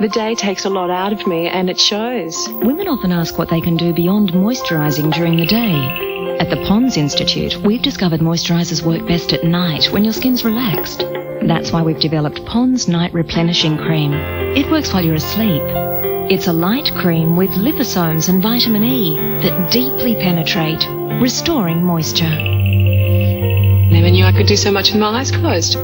The day takes a lot out of me and it shows. Women often ask what they can do beyond moisturising during the day. At the Pond's Institute, we've discovered moisturisers work best at night when your skin's relaxed. That's why we've developed Pond's Night Replenishing Cream. It works while you're asleep. It's a light cream with liposomes and vitamin E that deeply penetrate, restoring moisture. Never knew I could do so much with my eyes closed.